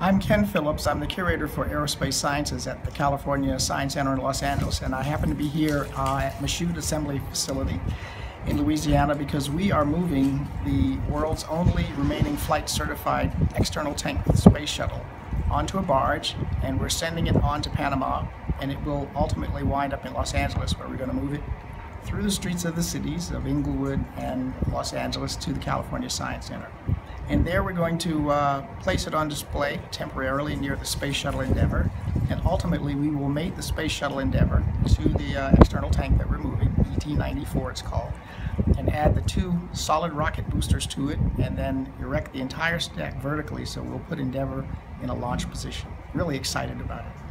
I'm Ken Phillips. I'm the curator for aerospace sciences at the California Science Center in Los Angeles, and I happen to be here uh, at Michoud Assembly Facility in Louisiana because we are moving the world's only remaining flight certified external tank space shuttle onto a barge, and we're sending it on to Panama, and it will ultimately wind up in Los Angeles, where we're going to move it through the streets of the cities of Inglewood and Los Angeles to the California Science Center. And there we're going to uh, place it on display temporarily near the Space Shuttle Endeavour. And ultimately we will mate the Space Shuttle Endeavour to the uh, external tank that we're moving, ET-94 it's called, and add the two solid rocket boosters to it and then erect the entire stack vertically so we'll put Endeavour in a launch position. Really excited about it.